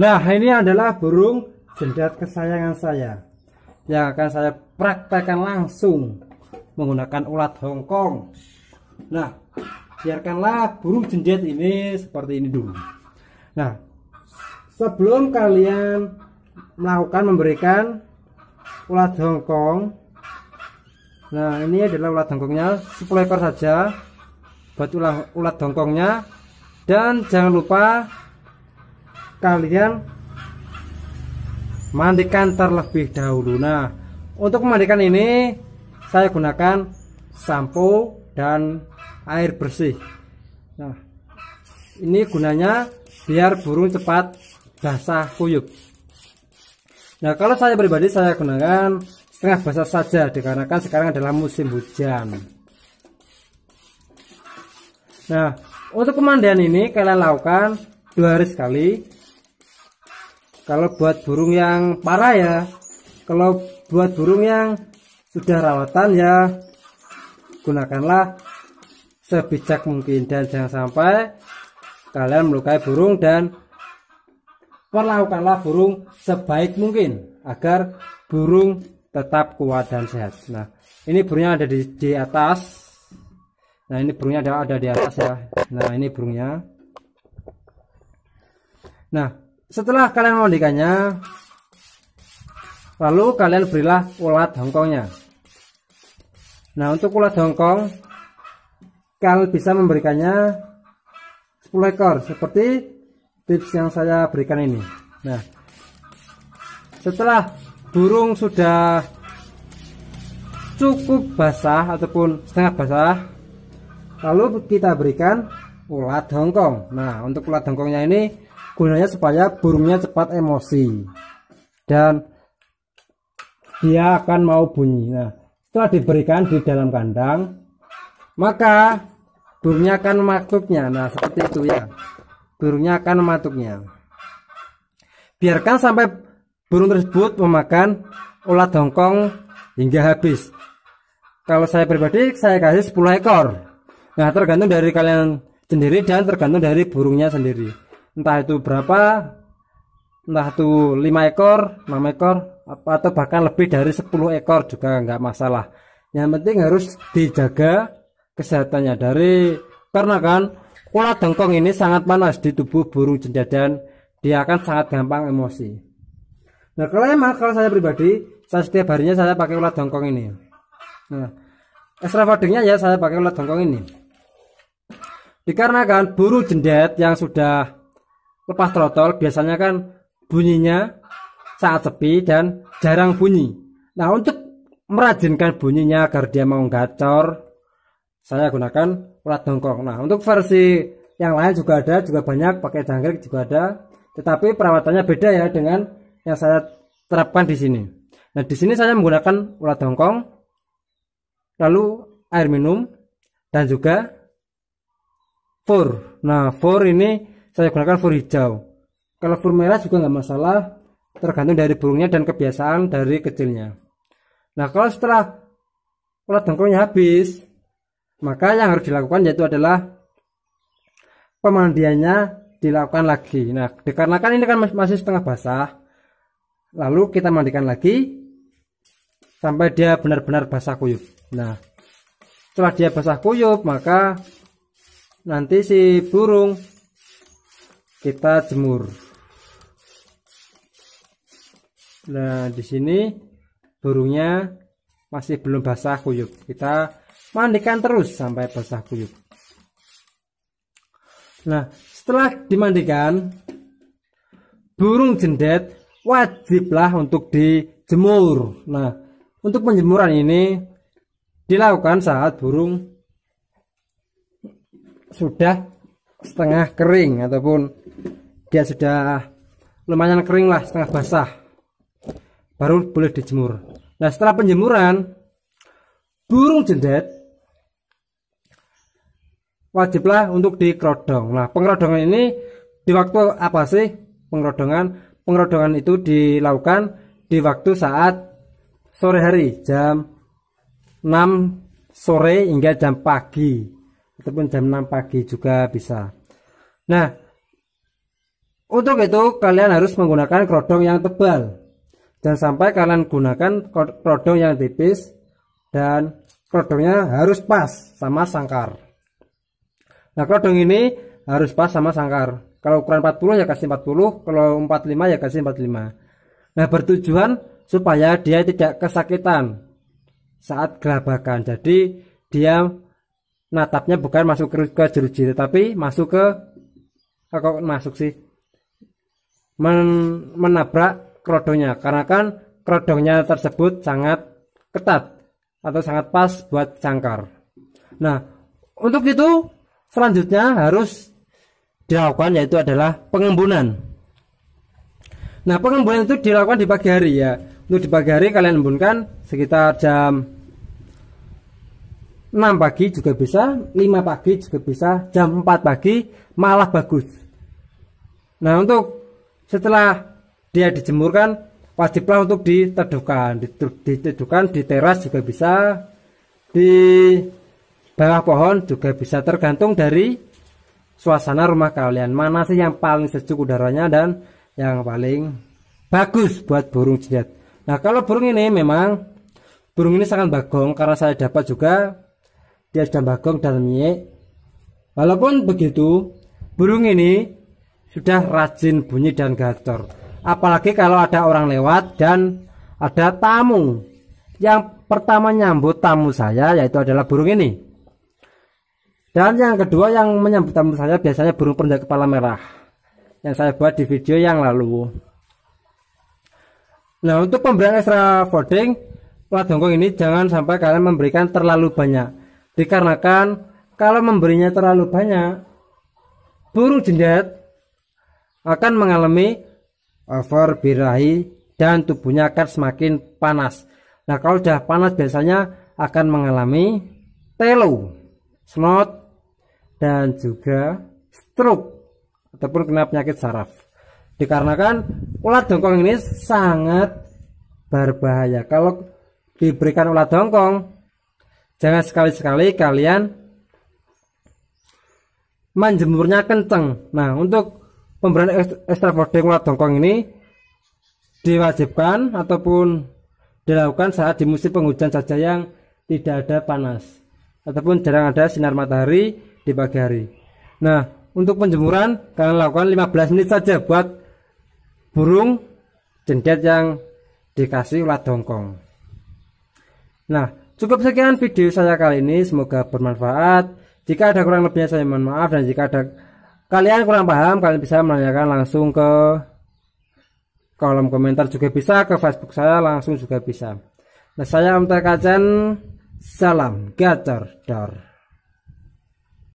Nah, ini adalah burung jendat kesayangan saya yang akan saya praktekkan langsung menggunakan ulat Hongkong. Nah, biarkanlah burung jendet ini seperti ini dulu. Nah, sebelum kalian melakukan memberikan ulat Hongkong, nah ini adalah ulat Hongkongnya 10 ekor saja buat ulat, ulat Hongkongnya dan jangan lupa kalian mandikan terlebih dahulu. Nah untuk memandikan ini saya gunakan sampo dan air bersih. Nah ini gunanya biar burung cepat basah kuyup. Nah kalau saya pribadi saya gunakan setengah basah saja dikarenakan sekarang adalah musim hujan. Nah untuk pemandian ini kalian lakukan dua hari sekali kalau buat burung yang parah ya kalau buat burung yang sudah rawatan ya gunakanlah sebijak mungkin. Dan jangan sampai kalian melukai burung dan perlakukanlah burung sebaik mungkin agar burung tetap kuat dan sehat. Nah ini burungnya ada di, di atas. Nah ini burungnya ada, ada di atas ya. Nah ini burungnya. Nah setelah kalian memandikannya, lalu kalian berilah ulat hongkongnya. Nah, untuk ulat hongkong, kalian bisa memberikannya 10 ekor, seperti tips yang saya berikan ini. Nah, setelah burung sudah cukup basah ataupun setengah basah, lalu kita berikan ulat hongkong. Nah, untuk ulat hongkongnya ini gunanya supaya burungnya cepat emosi. Dan dia akan mau bunyi. Nah setelah diberikan di dalam kandang maka burungnya akan mematuknya nah seperti itu ya. Burungnya akan mematuknya biarkan sampai burung tersebut memakan ulat hongkong hingga habis. Kalau saya pribadi saya kasih 10 ekor. Nah tergantung dari kalian sendiri dan tergantung dari burungnya sendiri entah itu berapa entah itu 5 ekor 6 ekor atau bahkan lebih dari 10 ekor juga nggak masalah. Yang penting harus dijaga kesehatannya. Dari karena kan ulat dengkong ini sangat panas di tubuh burung jendadan dia akan sangat gampang emosi. Nah kalau emang kalau saya pribadi saya setiap harinya saya pakai ulat dongkong ini. Nah extravagantnya ya saya pakai ulat dongkong ini. Dikarenakan burung jendet yang sudah lepas trotol biasanya kan bunyinya saat sepi dan jarang bunyi. Nah untuk merajinkan bunyinya agar dia mau gacor, saya gunakan ulat dongkong. Nah untuk versi yang lain juga ada, juga banyak pakai jangkrik juga ada. Tetapi perawatannya beda ya dengan yang saya terapkan di sini. Nah di sini saya menggunakan ulat dongkong, lalu air minum dan juga fur. Nah fur ini saya gunakan fur hijau. Kalau fur merah juga nggak masalah tergantung dari burungnya dan kebiasaan dari kecilnya. Nah kalau setelah ulat dengkulnya habis maka yang harus dilakukan yaitu adalah pemandiannya dilakukan lagi. Nah dikarenakan ini kan masih setengah basah lalu kita mandikan lagi sampai dia benar-benar basah kuyup. Nah setelah dia basah kuyup maka nanti si burung kita jemur. Nah, di sini burungnya masih belum basah kuyup. Kita mandikan terus sampai basah kuyup. Nah, setelah dimandikan, burung jendet wajiblah untuk dijemur. Nah, untuk penjemuran ini dilakukan saat burung sudah setengah kering ataupun dia sudah lumayan kering lah setengah basah. Baru boleh dijemur. Nah setelah penjemuran burung jendet wajiblah untuk dikerodong. Nah pengerodongan ini di waktu apa sih? Pengerodongan. Pengerodongan itu dilakukan di waktu saat sore hari jam 6 sore hingga jam pagi. Ataupun jam 6 pagi juga bisa. Nah untuk itu kalian harus menggunakan kerodong yang tebal. Jangan sampai kalian gunakan kerodong yang tipis dan kerodongnya harus pas sama sangkar. Nah kerodong ini harus pas sama sangkar. Kalau ukuran 40 ya kasih 40 kalau 45 ya kasih 45 nah bertujuan supaya dia tidak kesakitan saat gelabakan jadi dia natapnya bukan masuk ke, ke jeruji tetapi masuk ke kok masuk sih Men, menabrak kerodongnya karena kan kerodongnya tersebut sangat ketat atau sangat pas buat cangkar nah untuk itu selanjutnya harus dilakukan yaitu adalah pengembunan. Nah pengembunan itu dilakukan di pagi hari ya. Untuk di pagi hari kalian embunkan sekitar jam 6 pagi juga bisa 5 pagi juga bisa jam 4 pagi malah bagus. Nah untuk setelah dia dijemurkan wajiblah untuk diteduhkan. Diteduhkan di teras juga bisa di bawah pohon juga bisa tergantung dari suasana rumah kalian. Mana sih yang paling sejuk udaranya dan yang paling bagus buat burung jidat nah kalau burung ini memang burung ini sangat bagong karena saya dapat juga dia sudah bagong dan miek walaupun begitu burung ini sudah rajin bunyi dan gacor apalagi kalau ada orang lewat dan ada tamu. Yang pertama nyambut tamu saya yaitu adalah burung ini. Dan yang kedua yang menyambut tamu saya biasanya burung perenjak kepala merah. Yang saya buat di video yang lalu. Nah untuk pemberian extra folding plat hongkong ini jangan sampai kalian memberikan terlalu banyak. Dikarenakan kalau memberinya terlalu banyak, burung jendet akan mengalami over birahi dan tubuhnya akan semakin panas. Nah kalau sudah panas biasanya akan mengalami telo, snot, dan juga stroke ataupun kena penyakit saraf. Dikarenakan ulat dongkong ini sangat berbahaya. Kalau diberikan ulat dongkong jangan sekali-sekali kalian menjemurnya kenceng nah untuk pemberian extra boarding ulat dongkong ini diwajibkan ataupun dilakukan saat di musim penghujan saja yang tidak ada panas ataupun jarang ada sinar matahari di pagi hari. Nah untuk penjemuran kalian lakukan 15 menit saja buat burung jendet yang dikasih ulat dongkong nah Cukup sekian video saya kali ini, semoga bermanfaat. Jika ada kurang lebihnya saya mohon maaf. Dan jika ada kalian kurang paham, kalian bisa menanyakan langsung ke kolom komentar juga bisa, ke Facebook saya langsung juga bisa. Nah, saya Om Tekajan, salam gacor dor.